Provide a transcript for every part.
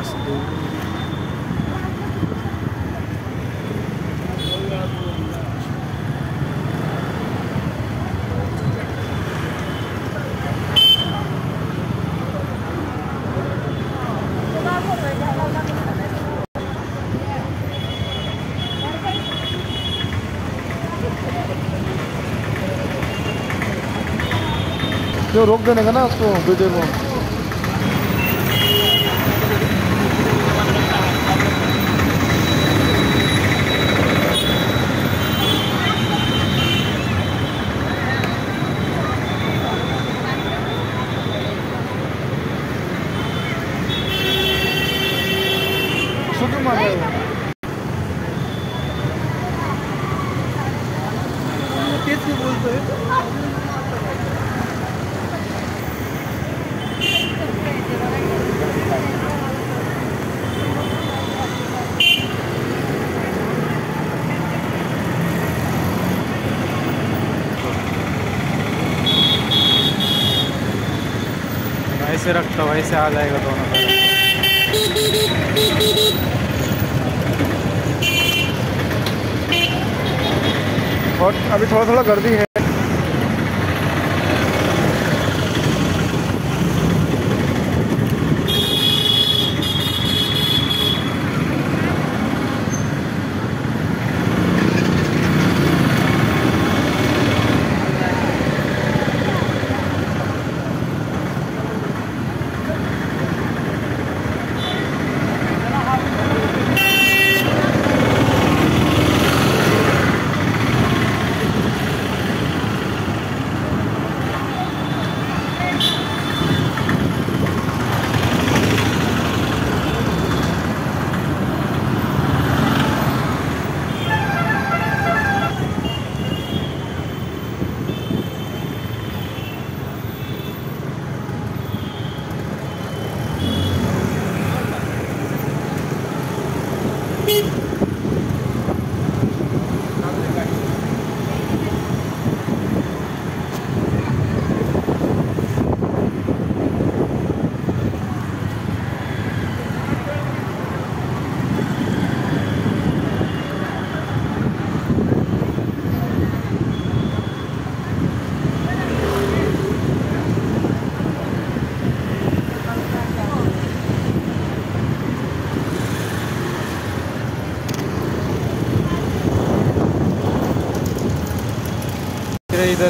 must do. जो रोक देने का ना उसको वीडियो को वैसे रखता वैसे आ जाएगा दोनों तरफ़। और अभी थोड़ा थोड़ा गर्दी है।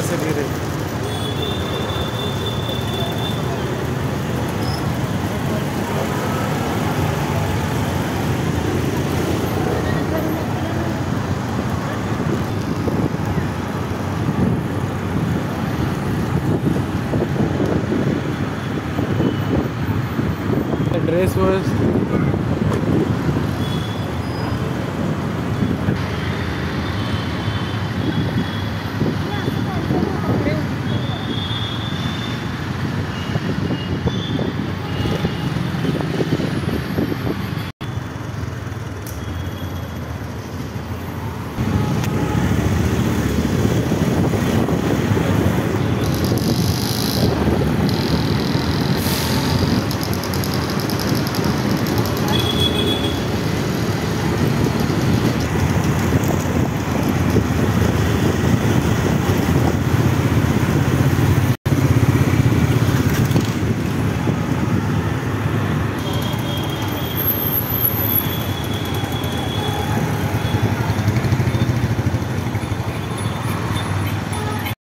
धीरे इधर से धीरे ड्रेस वॉस